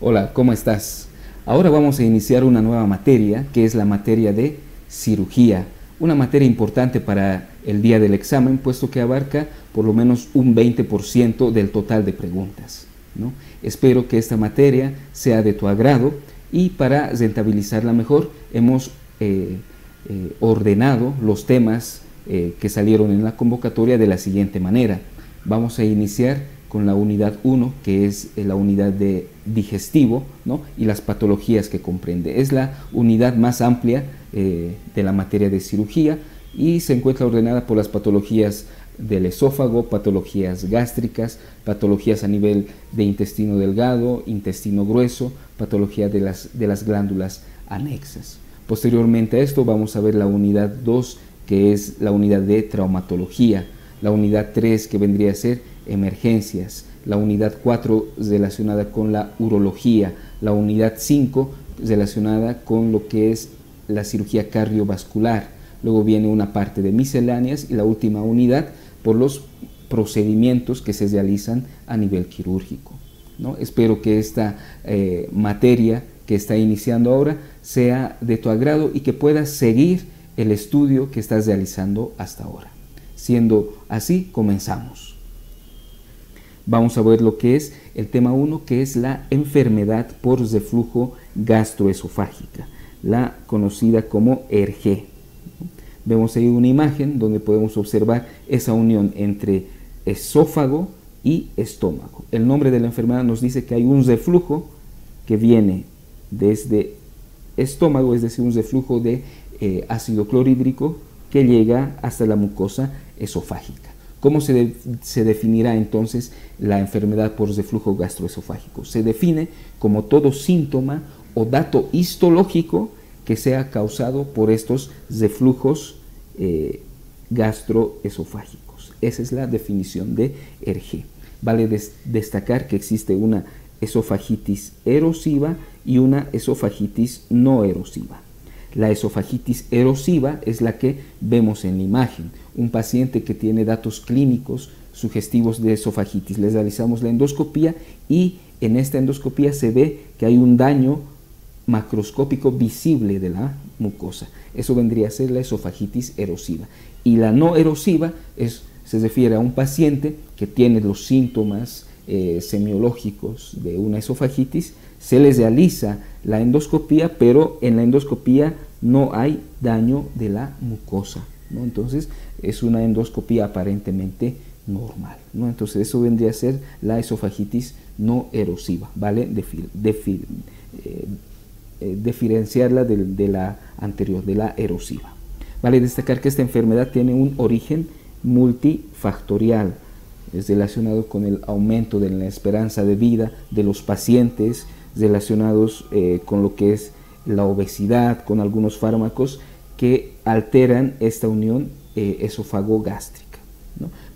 Hola, ¿cómo estás? Ahora vamos a iniciar una nueva materia, que es la materia de cirugía. Una materia importante para el día del examen, puesto que abarca por lo menos un 20% del total de preguntas. ¿no? Espero que esta materia sea de tu agrado y para rentabilizarla mejor hemos eh, eh, ordenado los temas eh, que salieron en la convocatoria de la siguiente manera. Vamos a iniciar con la unidad 1, que es la unidad de digestivo ¿no? y las patologías que comprende. Es la unidad más amplia eh, de la materia de cirugía y se encuentra ordenada por las patologías del esófago, patologías gástricas, patologías a nivel de intestino delgado, intestino grueso, patología de las, de las glándulas anexas. Posteriormente a esto vamos a ver la unidad 2, que es la unidad de traumatología, la unidad 3, que vendría a ser emergencias, la unidad 4 relacionada con la urología, la unidad 5 relacionada con lo que es la cirugía cardiovascular. Luego viene una parte de misceláneas y la última unidad por los procedimientos que se realizan a nivel quirúrgico. ¿no? Espero que esta eh, materia que está iniciando ahora sea de tu agrado y que puedas seguir el estudio que estás realizando hasta ahora. Siendo así, comenzamos vamos a ver lo que es el tema 1, que es la enfermedad por reflujo gastroesofágica, la conocida como ERG. Vemos ahí una imagen donde podemos observar esa unión entre esófago y estómago. El nombre de la enfermedad nos dice que hay un reflujo que viene desde estómago, es decir, un reflujo de eh, ácido clorhídrico que llega hasta la mucosa esofágica. ¿Cómo se, definirá entonces la enfermedad por reflujo gastroesofágico? Se define como todo síntoma o dato histológico que sea causado por estos reflujos eh, gastroesofágicos. Esa es la definición de ERG. Vale destacar que existe una esofagitis erosiva y una esofagitis no erosiva. La esofagitis erosiva es la que vemos en la imagen. Un paciente que tiene datos clínicos sugestivos de esofagitis. Les realizamos la endoscopía y en esta endoscopía se ve que hay un daño macroscópico visible de la mucosa. Eso vendría a ser la esofagitis erosiva. Y la no erosiva es, se refiere a un paciente que tiene los síntomas eh, semiológicos de una esofagitis, se les realiza la endoscopía, pero en la endoscopía no hay daño de la mucosa. ¿no? Entonces es una endoscopía aparentemente normal. ¿no? Entonces eso vendría a ser la esofagitis no erosiva, ¿vale? Eh, eh, diferenciarla de, de, la anterior, de la erosiva. Vale destacar que esta enfermedad tiene un origen multifactorial, es relacionado con el aumento de la esperanza de vida de los pacientes, relacionados eh, con lo que es la obesidad, con algunos fármacos que alteran esta unión eh, esófago-gástrica.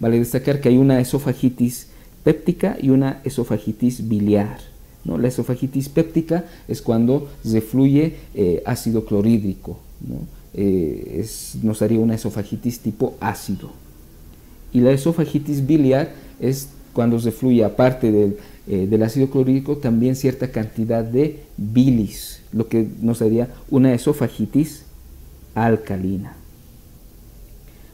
Vale destacar que hay una esofagitis péptica y una esofagitis biliar. ¿no? La esofagitis péptica es cuando se fluye eh, ácido clorhídrico. nos haría una esofagitis tipo ácido. Y la esofagitis biliar es cuando se fluye, aparte del eh, del ácido clorhídrico también cierta cantidad de bilis, lo que nos daría una esofagitis alcalina.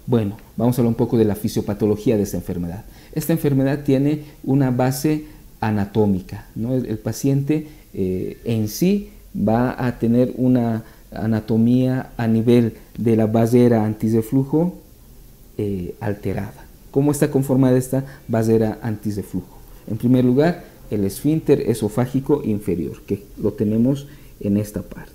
Bueno, vamos a hablar un poco de la fisiopatología de esta enfermedad. Esta enfermedad tiene una base anatómica. ¿no? El, paciente eh, en sí va a tener una anatomía a nivel de la basera antirreflujo eh, alterada. ¿Cómo está conformada esta basera antirreflujo? En primer lugar, el esfínter esofágico inferior, que lo tenemos en esta parte.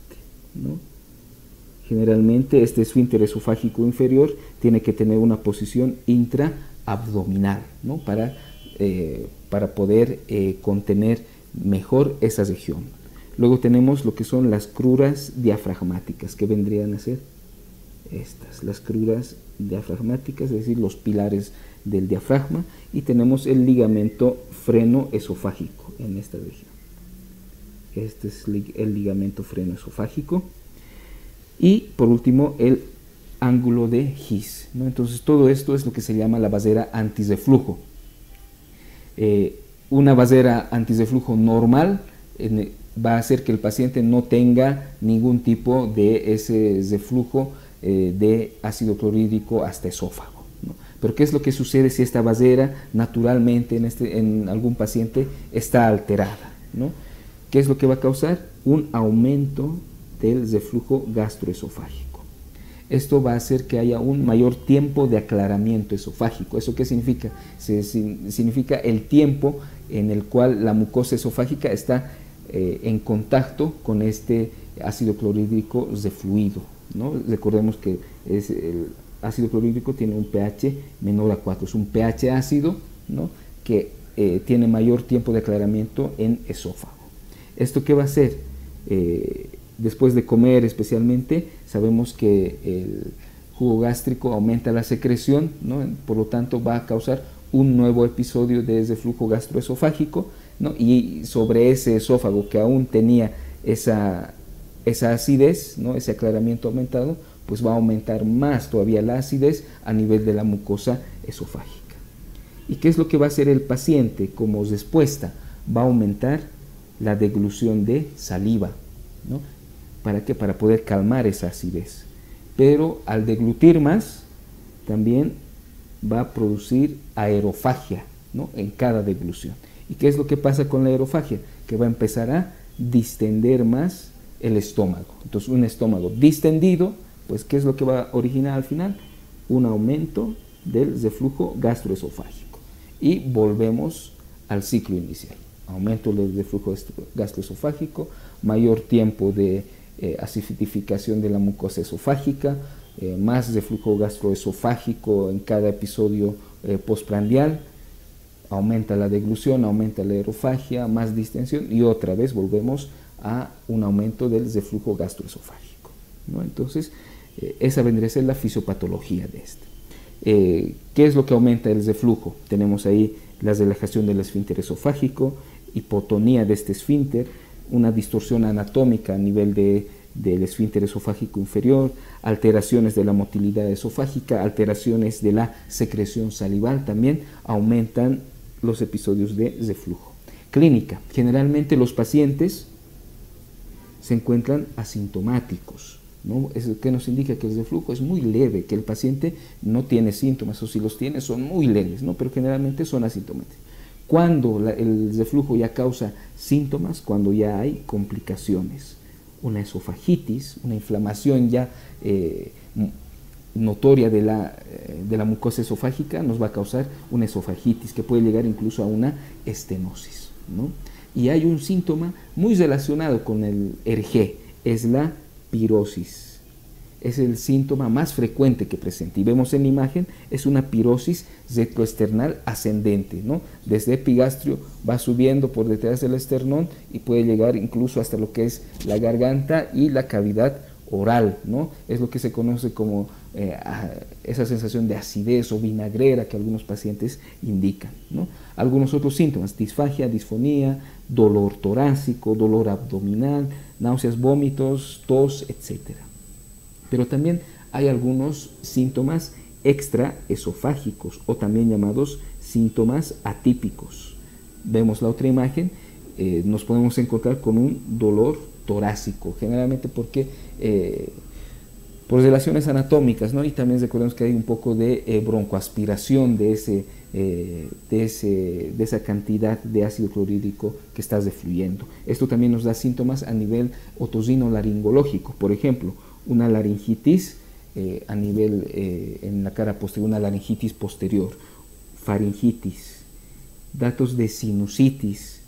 Generalmente este esfínter esofágico inferior tiene que tener una posición intraabdominal ¿no? para, eh, para poder eh, contener mejor esa región. Luego tenemos lo que son las cruras diafragmáticas, que vendrían a ser estas, las cruras diafragmáticas, es decir, los pilares del diafragma, y tenemos el ligamento freno esofágico en esta región. Este es el ligamento freno esofágico. Y por último, el ángulo de His. Entonces, todo esto es lo que se llama la basera antirreflujo. Eh, una basera antirreflujo normal va a hacer que el paciente no tenga ningún tipo de ese reflujo eh, de ácido clorhídrico hasta esófago. Pero ¿qué es lo que sucede si esta basera naturalmente en, este, en algún paciente está alterada? ¿no? ¿Qué es lo que va a causar? Un aumento del reflujo gastroesofágico. Esto va a hacer que haya un mayor tiempo de aclaramiento esofágico. ¿Eso qué significa? significa el tiempo en el cual la mucosa esofágica está eh, en contacto con este ácido clorhídrico refluido. ¿No? Recordemos que es el ácido clorhídrico tiene un pH menor a 4, es un pH ácido que eh, tiene mayor tiempo de aclaramiento en esófago. ¿Esto qué va a hacer? Eh, después de comer especialmente, sabemos que el jugo gástrico aumenta la secreción, por lo tanto va a causar un nuevo episodio de ese flujo gastroesofágico y sobre ese esófago que aún tenía esa, esa acidez, ¿no? ese aclaramiento aumentado, pues va a aumentar más todavía la acidez a nivel de la mucosa esofágica. ¿Y qué es lo que va a hacer el paciente como respuesta? Va a aumentar la deglución de saliva. ¿no? ¿Para qué? Para poder calmar esa acidez. Pero al deglutir más, también va a producir aerofagia ¿no? en cada deglución. ¿Y qué es lo que pasa con la aerofagia? Que va a empezar a distender más el estómago. Entonces, un estómago distendido, pues, ¿qué es lo que va a originar al final? Un aumento del reflujo gastroesofágico. Y volvemos al ciclo inicial. Aumento del reflujo gastroesofágico, mayor tiempo de eh, acidificación de la mucosa esofágica, eh, más reflujo gastroesofágico en cada episodio eh, postprandial, aumenta la deglución, aumenta la aerofagia, más distensión y otra vez volvemos a un aumento del reflujo gastroesofágico. ¿no? Entonces, eh, esa vendría a ser la fisiopatología de este. Eh, ¿Qué es lo que aumenta el reflujo? Tenemos ahí la relajación del esfínter esofágico, hipotonía de este esfínter, una distorsión anatómica a nivel de, del esfínter esofágico inferior, alteraciones de la motilidad esofágica, alteraciones de la secreción salival también aumentan los episodios de reflujo. Clínica. Generalmente los pacientes se encuentran asintomáticos. ¿no? Eso que nos indica que el reflujo es muy leve, que el paciente no tiene síntomas o si los tiene son muy leves, ¿no? pero generalmente son asintomáticos. Cuando el reflujo ya causa síntomas, cuando ya hay complicaciones, una esofagitis, una inflamación ya eh, notoria de la, eh, de la mucosa esofágica nos va a causar una esofagitis que puede llegar incluso a una estenosis. ¿no? Y hay un síntoma muy relacionado con el RG, es la pirosis. Es el síntoma más frecuente que presenta. Y vemos en la imagen, es una pirosis retroesternal ascendente. ¿no? Desde epigastrio va subiendo por detrás del esternón y puede llegar incluso hasta lo que es la garganta y la cavidad oral. ¿no? Es lo que se conoce como eh, esa sensación de acidez o vinagrera que algunos pacientes indican. Algunos otros síntomas, disfagia, disfonía, dolor torácico, dolor abdominal, náuseas, vómitos, tos, etc. Pero también hay algunos síntomas extraesofágicos o también llamados síntomas atípicos. Vemos la otra imagen, eh, nos podemos encontrar con un dolor torácico, generalmente porque eh, por relaciones anatómicas, ¿no? Y también recordemos que hay un poco de eh, broncoaspiración de, ese, eh, de, ese, esa cantidad de ácido clorhídrico que está defluyendo. Esto también nos da síntomas a nivel otorrino-laringológico, por ejemplo, una laringitis eh, a nivel en la cara posterior, una laringitis posterior, faringitis, datos de sinusitis,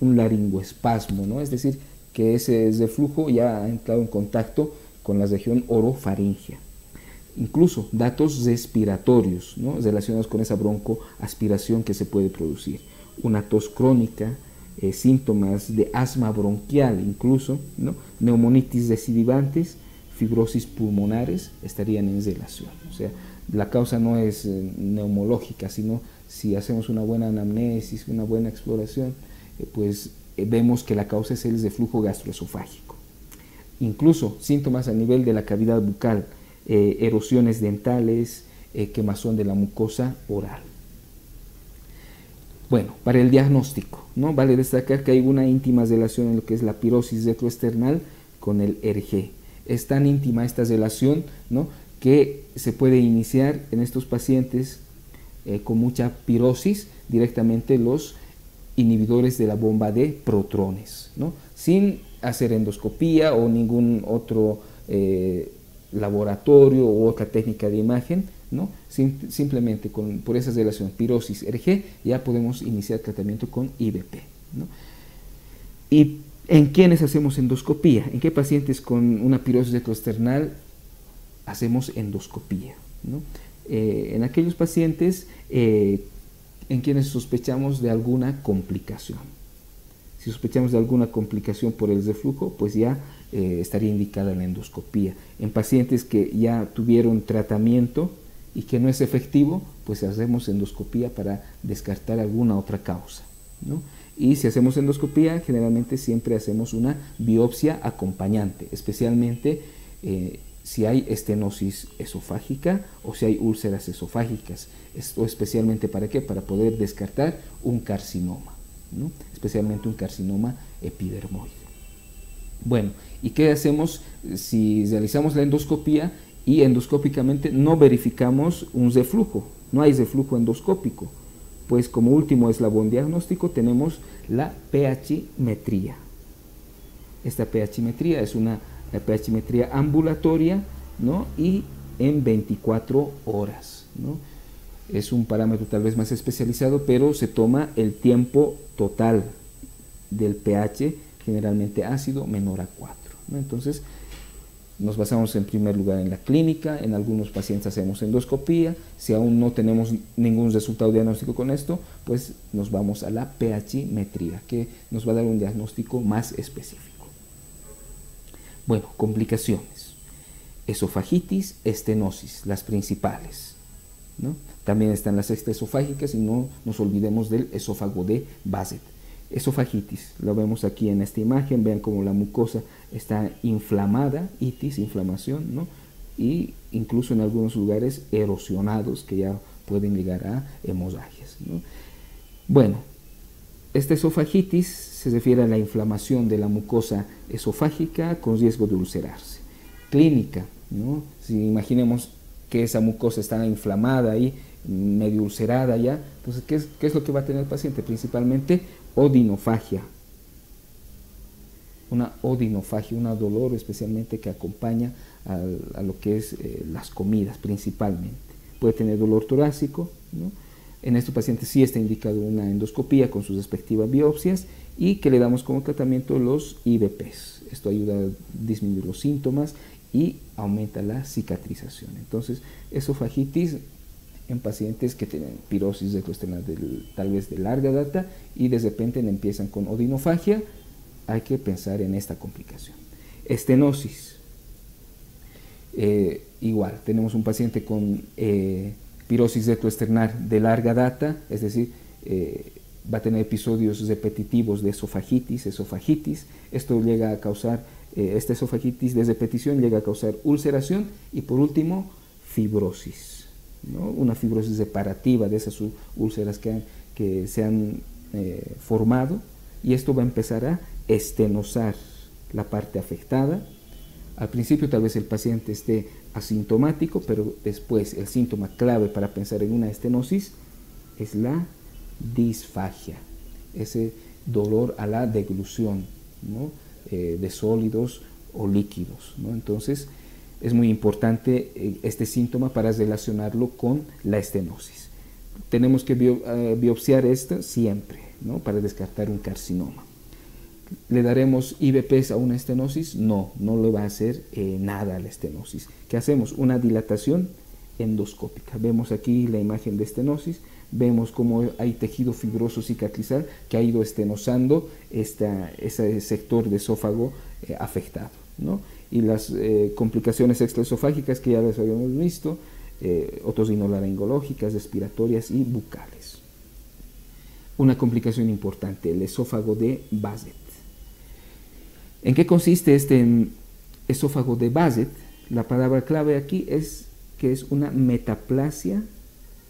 un laringoespasmo, ¿no? Es decir, que ese reflujo ya ha entrado en contacto con la región orofaringea. Incluso datos respiratorios ¿no? relacionados con esa broncoaspiración que se puede producir. Una tos crónica, eh, síntomas de asma bronquial incluso, ¿no? neumonitis recidivantes, fibrosis pulmonares estarían en relación. O sea, la causa no es eh, neumológica, sino si hacemos una buena anamnesis, una buena exploración, eh, pues vemos que la causa es el reflujo gastroesofágico incluso síntomas a nivel de la cavidad bucal, eh, erosiones dentales, eh, quemazón de la mucosa oral. Bueno, para el diagnóstico, ¿no? Vale destacar que hay una íntima relación en lo que es la pirosis retroesternal con el RG. Es tan íntima esta relación, ¿no? Que se puede iniciar en estos pacientes eh, con mucha pirosis directamente los inhibidores de la bomba de protones, ¿no? sin hacer endoscopía o ningún otro laboratorio u otra técnica de imagen, ¿no? simplemente con, por esa relación pirosis RG ya podemos iniciar tratamiento con IBP. ¿no? ¿Y en quiénes hacemos endoscopía? ¿En qué pacientes con una pirosis retroesternal hacemos endoscopía? ¿no? Eh, en aquellos pacientes eh, en quienes sospechamos de alguna complicación. Si sospechamos de alguna complicación por el reflujo, pues ya eh, estaría indicada la endoscopía. En pacientes que ya tuvieron tratamiento y que no es efectivo, pues hacemos endoscopía para descartar alguna otra causa. Y si hacemos endoscopía, generalmente siempre hacemos una biopsia acompañante, especialmente eh, si hay estenosis esofágica o si hay úlceras esofágicas. Esto especialmente para qué? Para poder descartar un carcinoma, especialmente un carcinoma epidermoide. Bueno, ¿y qué hacemos si realizamos la endoscopía y endoscópicamente no verificamos un reflujo? No hay reflujo endoscópico. Pues como último eslabón diagnóstico tenemos la pHmetría. Esta pHmetría es una pHmetría ambulatoria ¿no? y en 24 horas. ¿no? Es un parámetro tal vez más especializado, pero se toma el tiempo total del pH generalmente ácido menor a 4. Entonces, nos basamos en primer lugar en la clínica, en algunos pacientes hacemos endoscopía, si aún no tenemos ningún resultado diagnóstico con esto, pues nos vamos a la pHmetría, que nos va a dar un diagnóstico más específico. Bueno, complicaciones. Esofagitis, estenosis, las principales. También están las extraesofágicas y no nos olvidemos del esófago de Bassett esofagitis. Lo vemos aquí en esta imagen, vean cómo la mucosa está inflamada, itis, inflamación, ¿no? Y incluso en algunos lugares erosionados que ya pueden llegar a hemorragias. Bueno, esta esofagitis se refiere a la inflamación de la mucosa esofágica con riesgo de ulcerarse. Clínica, ¿no? Si imaginemos que esa mucosa está inflamada y medio ulcerada ya, entonces ¿qué es, ¿qué es lo que va a tener el paciente? Principalmente odinofagia. Una odinofagia, un dolor especialmente que acompaña a, lo que es eh, las comidas principalmente. Puede tener dolor torácico, En estos pacientes sí está indicado una endoscopía con sus respectivas biopsias y que le damos como tratamiento los IBPs. Esto ayuda a disminuir los síntomas y aumenta la cicatrización. Entonces, esofagitis en pacientes que tienen pirosis de tal vez de larga data y de repente empiezan con odinofagia, hay que pensar en esta complicación. Estenosis. Eh, igual, tenemos un paciente con eh, pirosis retroesternal de larga data, es decir, eh, va a tener episodios repetitivos de esofagitis, esofagitis. Esto llega a causar, esta esofagitis de repetición llega a causar ulceración y por último, fibrosis una fibrosis separativa de esas úlceras que, se han eh, formado y esto va a empezar a estenosar la parte afectada. Al principio tal vez el paciente esté asintomático, pero después el síntoma clave para pensar en una estenosis es la disfagia, ese dolor a la deglución eh, de sólidos o líquidos. Entonces, es muy importante eh, este síntoma para relacionarlo con la estenosis. Tenemos que eh, biopsiar esto siempre ¿no? para descartar un carcinoma. ¿Le daremos IBPs a una estenosis? No, no le va a hacer eh, nada a la estenosis. ¿Qué hacemos? Una dilatación endoscópica. Vemos aquí la imagen de estenosis, vemos cómo hay tejido fibroso cicatrizal que ha ido estenosando ese sector de esófago afectado. Y las eh, complicaciones extraesofágicas que ya les habíamos visto, eh, otosinolaringológicas, respiratorias y bucales. Una complicación importante, el esófago de Bassett. ¿En qué consiste este esófago de Bassett? La palabra clave aquí es que es una metaplasia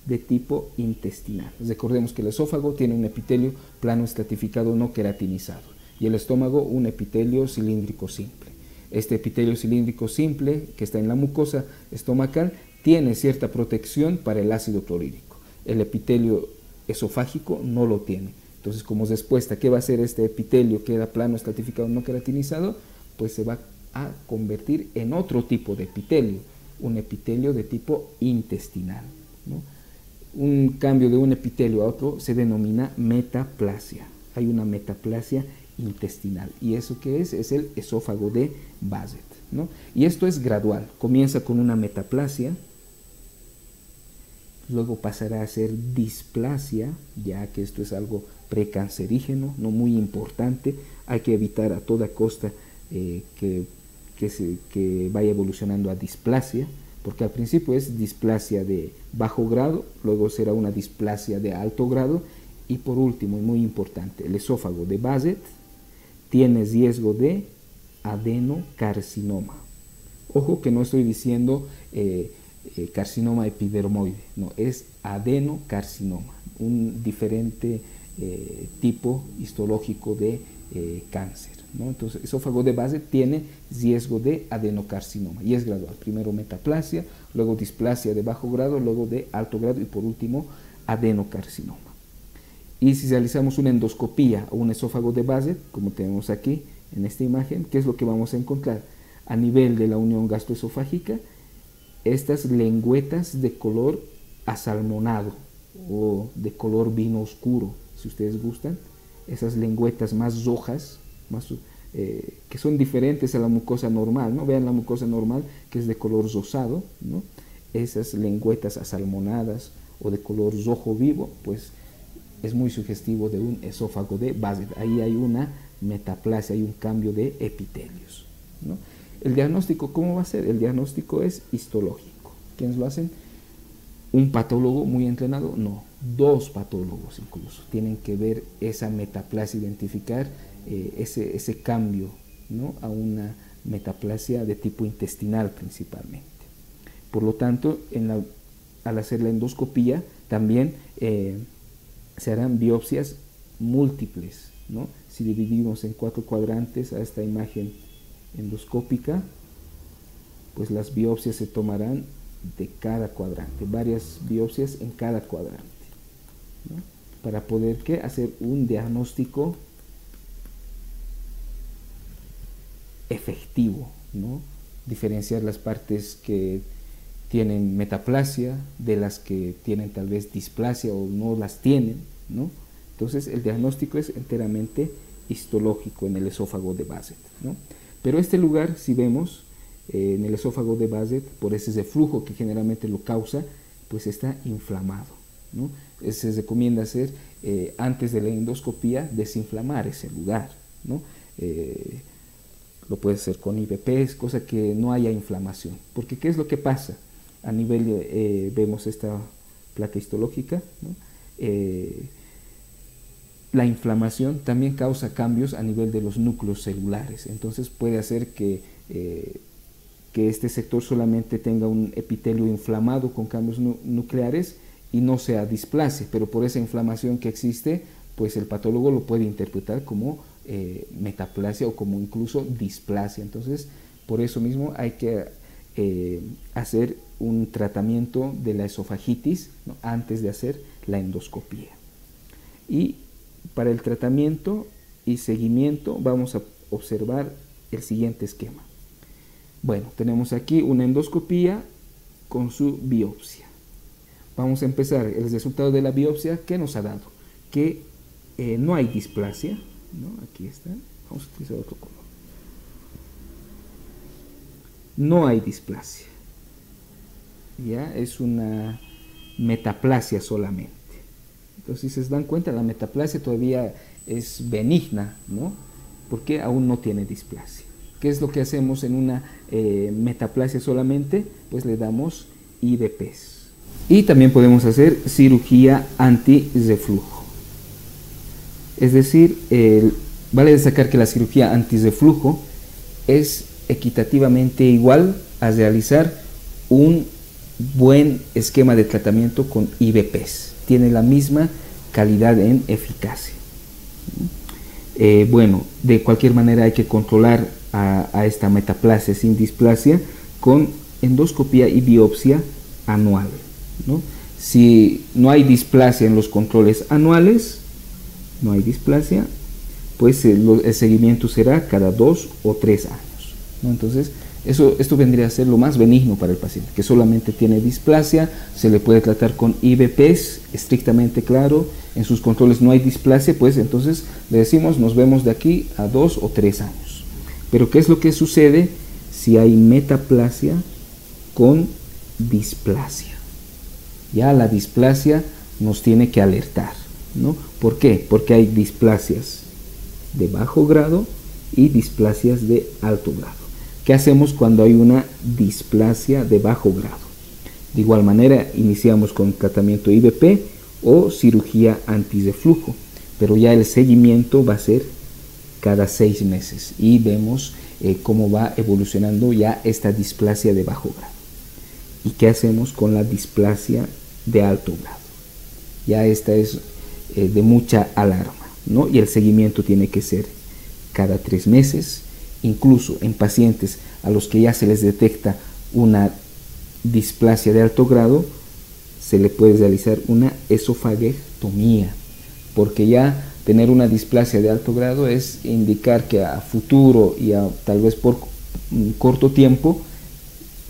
de tipo intestinal. Recordemos que el esófago tiene un epitelio plano estratificado no queratinizado y el estómago un epitelio cilíndrico simple. Este epitelio cilíndrico simple que está en la mucosa estomacal tiene cierta protección para el ácido clorhídrico. El epitelio esofágico no lo tiene. Entonces, como respuesta, ¿qué va a hacer este epitelio que era plano estratificado no queratinizado? Pues se va a convertir en otro tipo de epitelio, un epitelio de tipo intestinal. Un cambio de un epitelio a otro se denomina metaplasia. Hay una metaplasia intestinal. ¿Y eso qué es? Es el esófago de Bassett. Y esto es gradual. Comienza con una metaplasia, luego pasará a ser displasia, ya que esto es algo precancerígeno, no muy importante. Hay que evitar a toda costa eh, que, se, que vaya evolucionando a displasia, porque al principio es displasia de bajo grado, luego será una displasia de alto grado, y por último, y muy importante, el esófago de Bassett tiene riesgo de adenocarcinoma. Ojo que no estoy diciendo eh, eh, carcinoma epidermoide, no, es adenocarcinoma, un diferente eh, tipo histológico de cáncer. ¿no? Entonces, esófago de base tiene riesgo de adenocarcinoma y es gradual. Primero metaplasia, luego displasia de bajo grado, luego de alto grado y por último adenocarcinoma. Y si realizamos una endoscopía o un esófago de base, como tenemos aquí en esta imagen, ¿qué es lo que vamos a encontrar? A nivel de la unión gastroesofágica, estas lengüetas de color asalmonado o de color vino oscuro, si ustedes gustan, esas lengüetas más rojas, más, eh, que son diferentes a la mucosa normal, ¿no? Vean la mucosa normal que es de color rosado, ¿no? Esas lengüetas asalmonadas o de color rojo vivo, pues es muy sugestivo de un esófago de base. Ahí hay una metaplasia, hay un cambio de epitelios. El diagnóstico, ¿cómo va a ser? El diagnóstico es histológico. ¿Quiénes lo hacen? ¿Un patólogo muy entrenado? No, dos patólogos incluso. Tienen que ver esa metaplasia, identificar eh, ese, ese cambio ¿no? a una metaplasia de tipo intestinal principalmente. Por lo tanto, en la, al hacer la endoscopía, también eh, se harán biopsias múltiples. ¿no? Si dividimos en cuatro cuadrantes a esta imagen endoscópica, pues las biopsias se tomarán de cada cuadrante, varias biopsias en cada cuadrante, para poder ¿qué? hacer un diagnóstico efectivo, ¿no? diferenciar las partes que tienen metaplasia de las que tienen tal vez displasia o no las tienen, ¿no? Entonces el diagnóstico es enteramente histológico en el esófago de Bassett, ¿no? Pero este lugar, si vemos eh, en el esófago de Bassett, por ese reflujo que generalmente lo causa, pues está inflamado. ¿no? Se recomienda hacer eh, antes de la endoscopía desinflamar ese lugar. ¿no? Eh, lo puede hacer con IBPs, cosa que no haya inflamación. Porque ¿qué es lo que pasa? A nivel, vemos esta placa histológica, ¿no? la inflamación también causa cambios a nivel de los núcleos celulares, entonces puede hacer que, eh, que este sector solamente tenga un epitelio inflamado con cambios nucleares y no sea displasia, pero por esa inflamación que existe, pues el patólogo lo puede interpretar como eh, metaplasia o como incluso displasia. Entonces, por eso mismo hay que eh, hacer un tratamiento de la esofagitis antes de hacer la endoscopía. Y para el tratamiento y seguimiento vamos a observar el siguiente esquema. Bueno, tenemos aquí una endoscopía con su biopsia. Vamos a empezar el resultado de la biopsia que nos ha dado que eh, no hay displasia. ¿no? Aquí está. Vamos a utilizar otro color. No hay displasia. Ya es una metaplasia solamente. Entonces, si se dan cuenta, la metaplasia todavía es benigna, ¿no? Porque aún no tiene displasia. ¿Qué es lo que hacemos en una eh, metaplasia solamente? Pues le damos IBPs. Y también podemos hacer cirugía anti-reflujo. Es decir, vale destacar que la cirugía anti-reflujo es equitativamente igual a realizar un buen esquema de tratamiento con IBPs. Tiene la misma calidad en eficacia. Eh, bueno, de cualquier manera hay que controlar a, esta metaplasia sin displasia con endoscopía y biopsia anual. Si no hay displasia en los controles anuales, no hay displasia, pues el, seguimiento será cada dos o tres años. Entonces, eso, esto vendría a ser lo más benigno para el paciente, que solamente tiene displasia, se le puede tratar con IBPs, estrictamente claro, en sus controles no hay displasia, pues entonces le decimos nos vemos de aquí a dos o tres años. Pero ¿qué es lo que sucede si hay metaplasia con displasia? Ya la displasia nos tiene que alertar, ¿no? ¿Por qué? Porque hay displasias de bajo grado y displasias de alto grado. ¿Qué hacemos cuando hay una displasia de bajo grado? De igual manera, iniciamos con tratamiento IBP o cirugía antirreflujo, pero ya el seguimiento va a ser cada seis meses y vemos eh, cómo va evolucionando ya esta displasia de bajo grado. ¿Y qué hacemos con la displasia de alto grado? Ya esta es eh, de mucha alarma, ¿no? Y el seguimiento tiene que ser cada tres meses, incluso en pacientes a los que ya se les detecta una displasia de alto grado, se le puede realizar una esofagectomía, porque ya tener una displasia de alto grado es indicar que a futuro y a, tal vez por un corto tiempo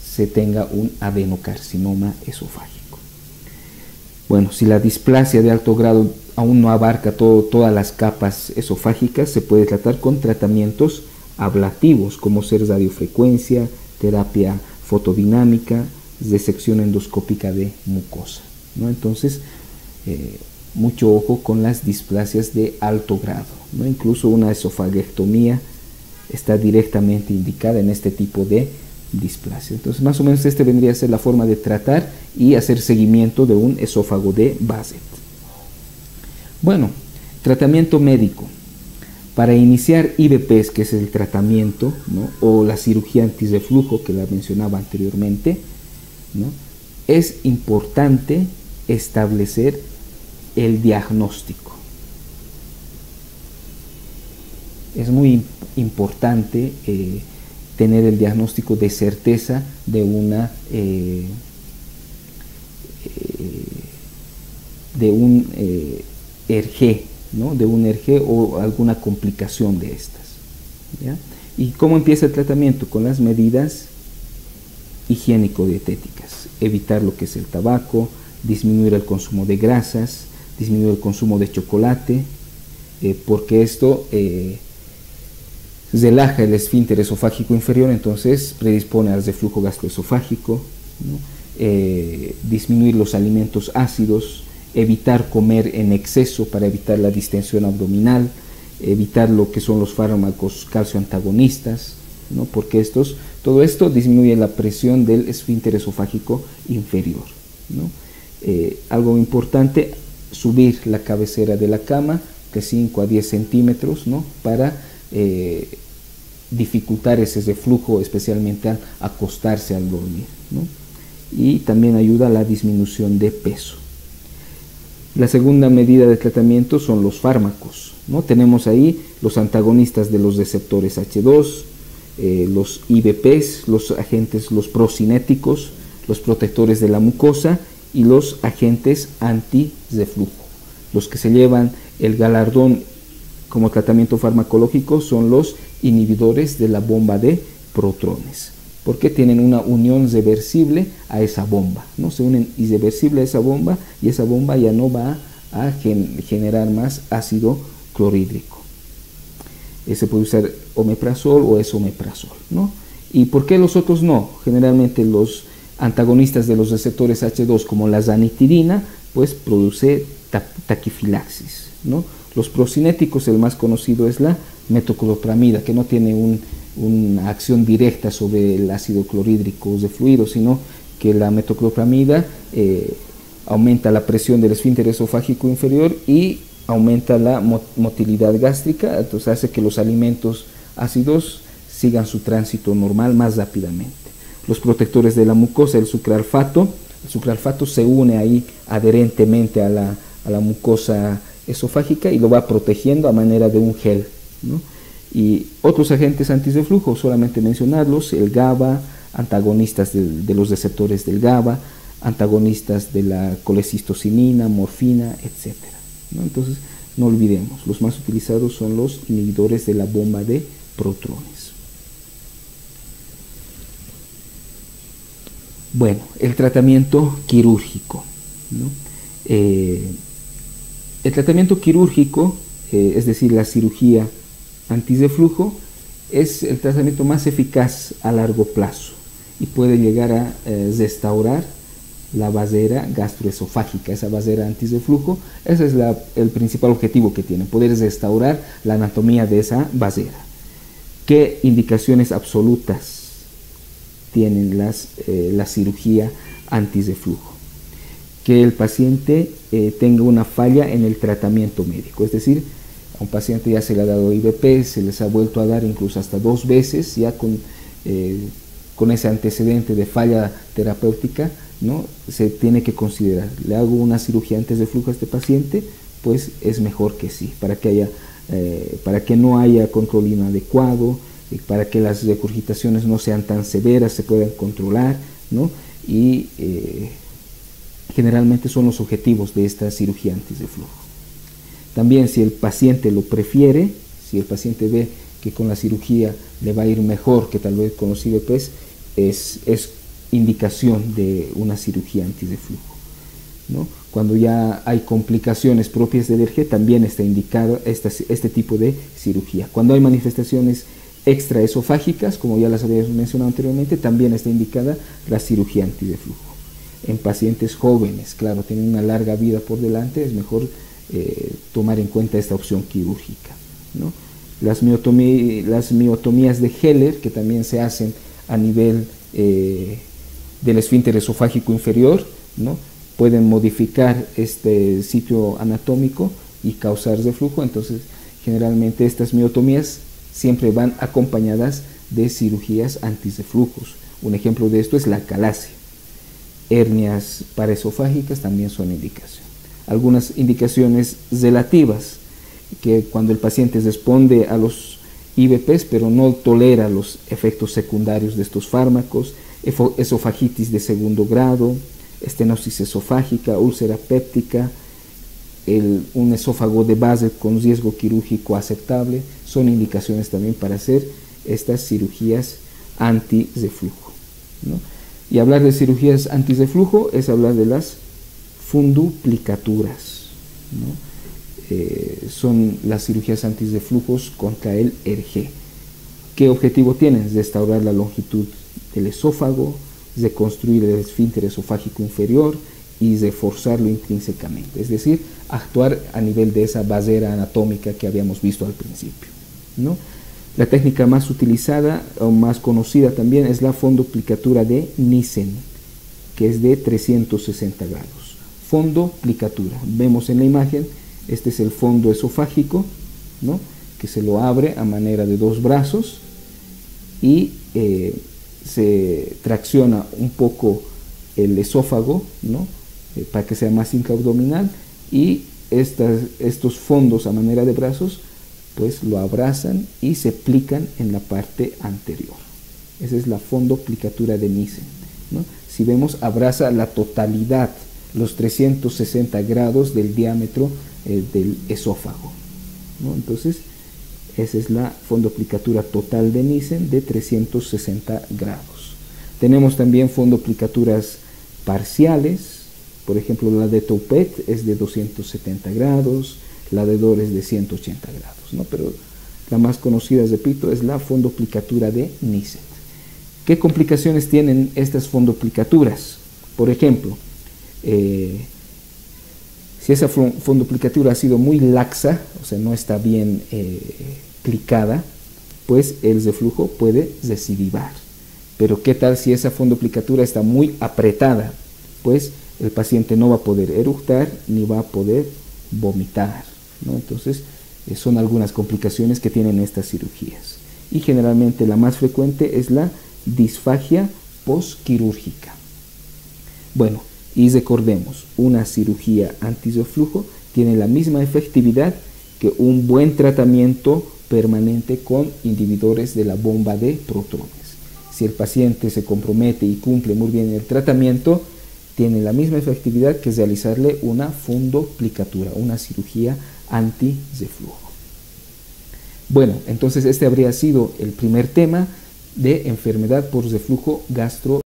se tenga un adenocarcinoma esofágico. Bueno, si la displasia de alto grado aún no abarca todo, todas las capas esofágicas, se puede tratar con tratamientos ablativos como ser radiofrecuencia, terapia fotodinámica, sección endoscópica de mucosa. ¿no? Entonces, eh, mucho ojo con las displasias de alto grado. ¿no? Incluso una esofagectomía está directamente indicada en este tipo de displasia. Entonces, más o menos este vendría a ser la forma de tratar y hacer seguimiento de un esófago de Bassett. Bueno, tratamiento médico. Para iniciar IBPs, que es el tratamiento, o la cirugía antirreflujo que la mencionaba anteriormente, es importante establecer el diagnóstico. Es muy importante eh, tener el diagnóstico de certeza de una eh, eh, de un ERG, de un ERG o alguna complicación de estas. ¿Y cómo empieza el tratamiento? Con las medidas higiénico-dietéticas, evitar lo que es el tabaco, disminuir el consumo de grasas, disminuir el consumo de chocolate, eh, porque esto eh, relaja el esfínter esofágico inferior, entonces predispone al reflujo gastroesofágico, eh, disminuir los alimentos ácidos, evitar comer en exceso para evitar la distensión abdominal, evitar lo que son los fármacos calcio antagonistas, ¿no? porque estos, todo esto disminuye la presión del esfínter esofágico inferior. Eh, algo importante, subir la cabecera de la cama de 5 a 10 centímetros ¿no? para eh, dificultar ese reflujo, especialmente al acostarse al dormir. Y también ayuda a la disminución de peso. La segunda medida de tratamiento son los fármacos. ¿no? Tenemos ahí los antagonistas de los receptores H2, eh, los IBPs, los agentes, los procinéticos, los protectores de la mucosa y los agentes anti-reflujo. Los que se llevan el galardón como tratamiento farmacológico son los inhibidores de la bomba de protones, porque tienen una unión reversible a esa bomba, ¿no? Se unen irreversible a esa bomba y esa bomba ya no va a generar más ácido clorhídrico se puede usar omeprazol o es omeprazol, ¿no? ¿Y por qué los otros no? Generalmente los antagonistas de los receptores H2 como la zanitidina, pues produce taquifilaxis, ¿no? Los procinéticos, el más conocido es la metoclopramida, que no tiene una acción directa sobre el ácido clorhídrico de fluido, sino que la metoclopramida eh, aumenta la presión del esfínter esofágico inferior y aumenta la motilidad gástrica, entonces hace que los alimentos ácidos sigan su tránsito normal más rápidamente. los protectores de la mucosa, el sucralfato. El sucralfato se une ahí adherentemente a la, a la mucosa esofágica y lo va protegiendo a manera de un gel. Y otros agentes antis de flujo, solamente mencionarlos, el GABA, antagonistas de, los receptores del GABA, antagonistas de la colecistocinina, morfina, etc. Entonces, no olvidemos, los más utilizados son los inhibidores de la bomba de protones. Bueno, el tratamiento quirúrgico. Eh, el tratamiento quirúrgico, eh, es decir, la cirugía antis de flujo, es el tratamiento más eficaz a largo plazo y puede llegar a eh, restaurar la basera gastroesofágica, esa basera antis de flujo. Ese es el principal objetivo que tiene, poder restaurar la anatomía de esa basera. ¿Qué indicaciones absolutas tienen las, eh, la cirugía antis de flujo? Que el paciente eh, tenga una falla en el tratamiento médico, es decir, un paciente ya se le ha dado IBP, se les ha vuelto a dar incluso hasta dos veces, ya con, eh, con ese antecedente de falla terapéutica, ¿no? se tiene que considerar, le hago una cirugía antes de flujo a este paciente, pues es mejor que sí, para que, haya, eh, para que no haya control inadecuado, para que las regurgitaciones no sean tan severas, se puedan controlar, ¿no? y eh, generalmente son los objetivos de esta cirugía antes de flujo. También si el paciente lo prefiere, si el paciente ve que con la cirugía le va a ir mejor que tal vez con los IVPs, es, es indicación de una cirugía anti ¿no? Cuando ya hay complicaciones propias del ERG, también está indicado este tipo de cirugía. Cuando hay manifestaciones extraesofágicas, como ya las habíamos mencionado anteriormente, también está indicada la cirugía antideflujo. En pacientes jóvenes, claro, tienen una larga vida por delante, es mejor eh, tomar en cuenta esta opción quirúrgica. Las, miotomías de Heller, que también se hacen a nivel eh, del esfínter esofágico inferior, pueden modificar este sitio anatómico y causar reflujo. Entonces, generalmente estas miotomías siempre van acompañadas de cirugías antirreflujos. Un ejemplo de esto es la calasia. Hernias paraesofágicas también son indicación. Algunas indicaciones relativas, que cuando el paciente responde a los IBPs pero no tolera los efectos secundarios de estos fármacos, esofagitis de segundo grado, estenosis esofágica, úlcera péptica, un esófago de base con riesgo quirúrgico aceptable, son indicaciones también para hacer estas cirugías anti-reflujo. Y hablar de cirugías anti-reflujo es hablar de las funduplicaturas. Eh, son las cirugías anti-reflujos contra el ERG. ¿Qué objetivo tienen? Restaurar la longitud del esófago, reconstruir el esfínter esofágico inferior y reforzarlo intrínsecamente, es decir, actuar a nivel de esa basera anatómica que habíamos visto al principio. La técnica más utilizada o más conocida también es la fondoplicatura de Nissen, que es de 360 grados. Fondoplicatura, vemos en la imagen, este es el fondo esofágico, ¿no? que se lo abre a manera de dos brazos y eh, se tracciona un poco el esófago, ¿no? Eh, para que sea más intraabdominal y estos fondos a manera de brazos pues lo abrazan y se plican en la parte anterior. Esa es la fondoplicatura de Nissen. Si vemos, abraza la totalidad, los 360 grados del diámetro eh, del esófago. Entonces, esa es la fondoplicatura total de Nissen de 360 grados. Tenemos también fondoplicaturas parciales, por ejemplo la de Toupet es de 270 grados, la de Dor es de 180 grados, ¿no? pero la más conocida, repito, es la fondoplicatura de Nissen. ¿Qué complicaciones tienen estas fondoplicaturas? Por ejemplo, eh, si esa fondoplicatura ha sido muy laxa, o sea, no está bien eh, clicada, pues el reflujo puede recidivar. Pero ¿qué tal si esa fondoplicatura está muy apretada? Pues el paciente no va a poder eructar ni va a poder vomitar. Entonces, eh, son algunas complicaciones que tienen estas cirugías. Y generalmente la más frecuente es la disfagia postquirúrgica. Bueno, y recordemos, una cirugía antirreflujo tiene la misma efectividad que un buen tratamiento permanente con inhibidores de la bomba de protones. Si el paciente se compromete y cumple muy bien el tratamiento, tiene la misma efectividad que realizarle una fundoplicatura, una cirugía anti-reflujo. Bueno, entonces este habría sido el primer tema de enfermedad por reflujo gastro